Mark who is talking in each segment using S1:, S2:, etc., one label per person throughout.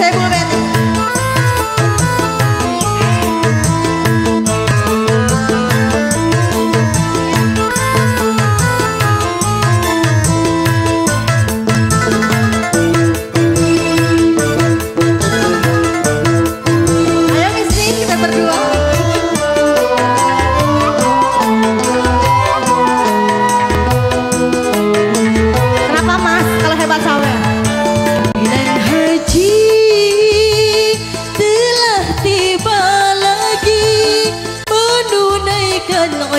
S1: seguro.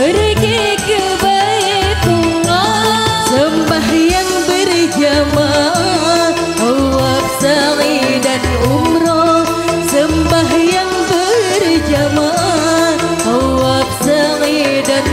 S1: Riki ke sembahyang berjamaah dan berjamaah dan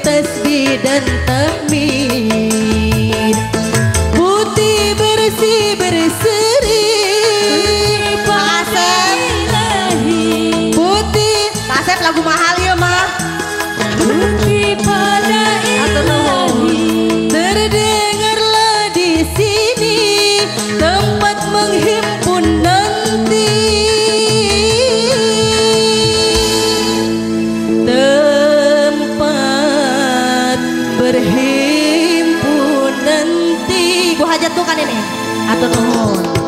S1: tasbih dan tahmid. Putih bersih berseri.
S2: Pasep
S1: Putih.
S2: Pasep lagu mahal
S1: Oh.